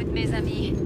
Back to it, mes amis.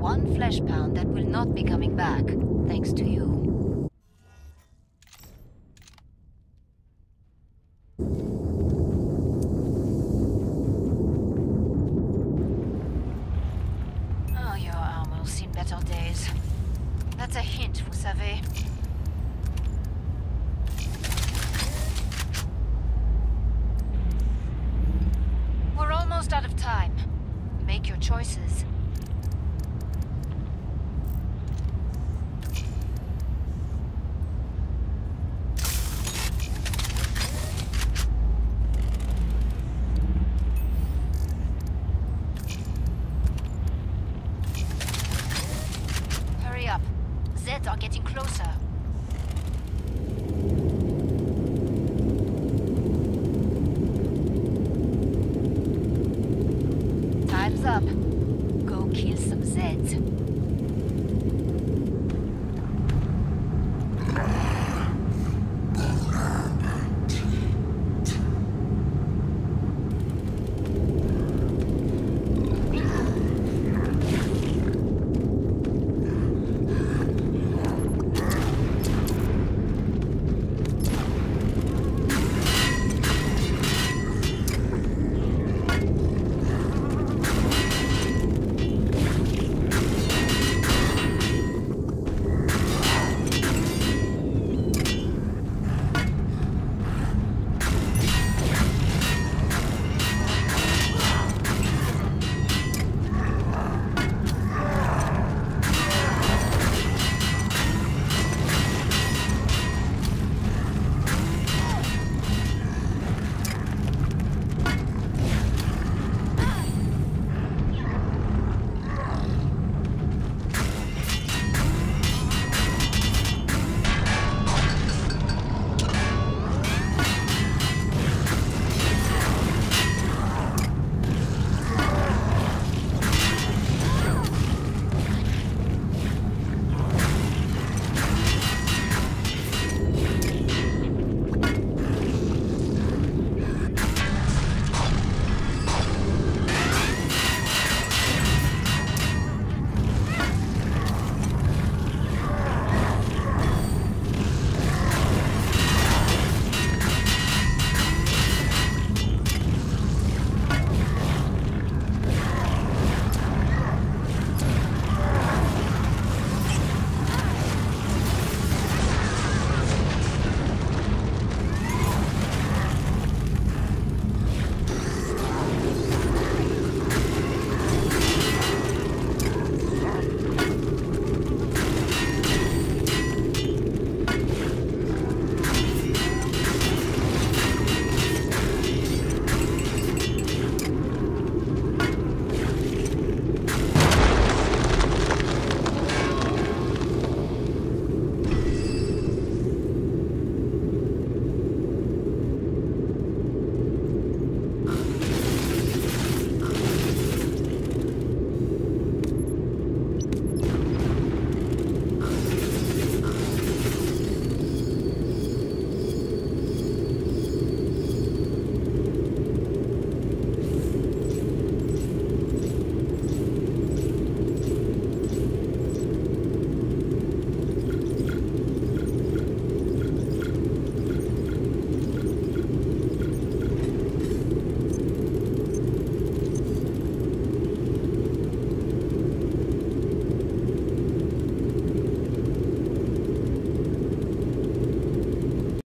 one flesh pound that will not be coming back, thanks to you.